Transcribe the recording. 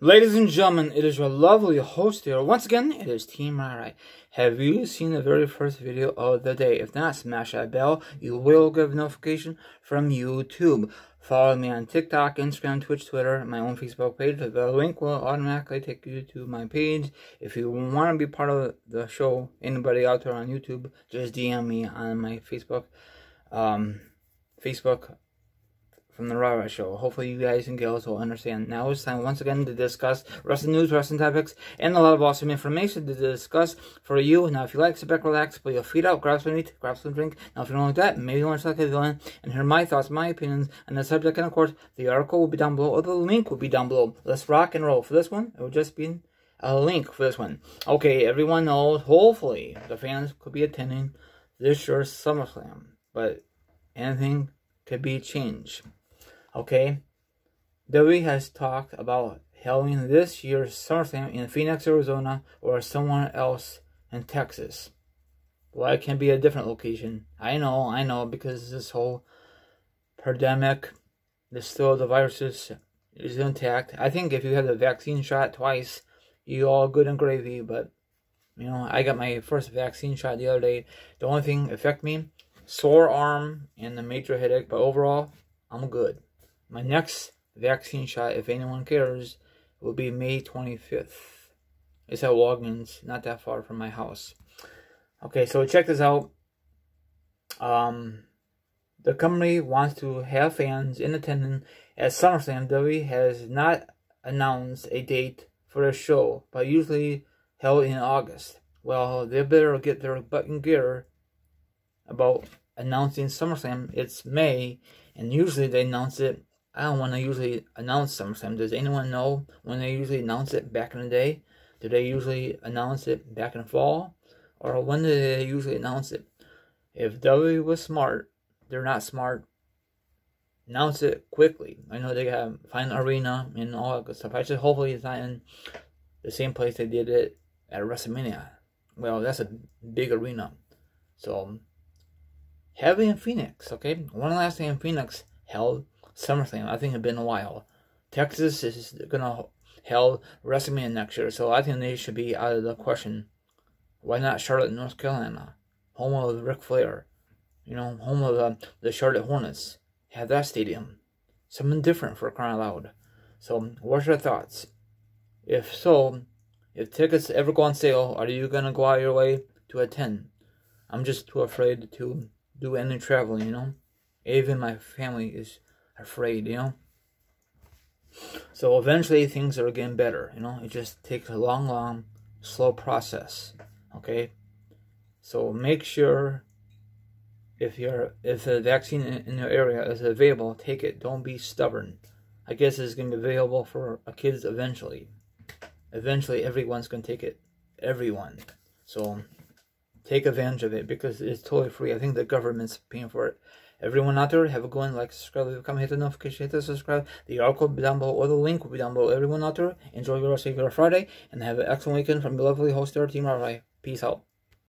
Ladies and gentlemen, it is your lovely host here. Once again, it is Team RyRy. Have you seen the very first video of the day? If not, smash that bell. You will get a notification from YouTube. Follow me on TikTok, Instagram, Twitch, Twitter, my own Facebook page. The link will automatically take you to my page. If you want to be part of the show, anybody out there on YouTube, just DM me on my Facebook, um, Facebook from the Raw Show. Hopefully, you guys and girls will understand. Now it's time once again to discuss wrestling news, wrestling topics, and a lot of awesome information to discuss for you. Now, if you like, sit back, relax, put your feet out, grab some meat, grab some drink. Now, if you don't like that, maybe you want to select a villain and hear my thoughts, my opinions on the subject. And of course, the article will be down below, or the link will be down below. Let's rock and roll. For this one, it will just be a link for this one. Okay, everyone knows, hopefully, the fans could be attending this year's SummerSlam, but anything could be changed. Okay, WWE has talked about holding this year's SummerSlam in Phoenix, Arizona, or somewhere else in Texas. Well, it can be a different location. I know, I know, because this whole pandemic, this still the virus is, intact. I think if you have the vaccine shot twice, you all good and gravy. But you know, I got my first vaccine shot the other day. The only thing affect me, sore arm and a major headache. But overall, I'm good. My next vaccine shot, if anyone cares, will be May 25th. It's at Walgreens, not that far from my house. Okay, so check this out. Um, the company wants to have fans in attendance at SummerSlam. WWE has not announced a date for the show, but usually held in August. Well, they better get their butt in gear about announcing SummerSlam. It's May, and usually they announce it I don't want to usually announce SummerSlam. Does anyone know when they usually announce it back in the day? Do they usually announce it back in the fall? Or when do they usually announce it? If W was smart, they're not smart. Announce it quickly. I know they have find arena and all that good stuff. I just hopefully it's not in the same place they did it at WrestleMania. Well, that's a big arena. So it in Phoenix, okay? One last thing in Phoenix held SummerSlam. I think it's been a while. Texas is gonna hold WrestleMania next year, so I think they should be out of the question. Why not Charlotte, North Carolina, home of Ric Flair? You know, home of uh, the Charlotte Hornets. Have that stadium. Something different for crying loud. So, what's your thoughts? If so, if tickets ever go on sale, are you gonna go out your way to attend? I'm just too afraid to do any traveling, you know. Even my family is afraid, you know. So eventually things are getting better, you know. It just takes a long, long, slow process. Okay. So make sure if you're if the vaccine in your area is available, take it. Don't be stubborn. I guess it's to be available for kids eventually. Eventually, everyone's to take it. Everyone. So take advantage of it because it's totally free. I think the government's paying for it. Everyone out there, have a good one. Like, subscribe, comment, hit the notification, hit the subscribe. The article will be down below, or the link will be down below. Everyone out there, enjoy your rest of your Friday, and have an excellent weekend from the lovely host there, Team RyRy. Peace out.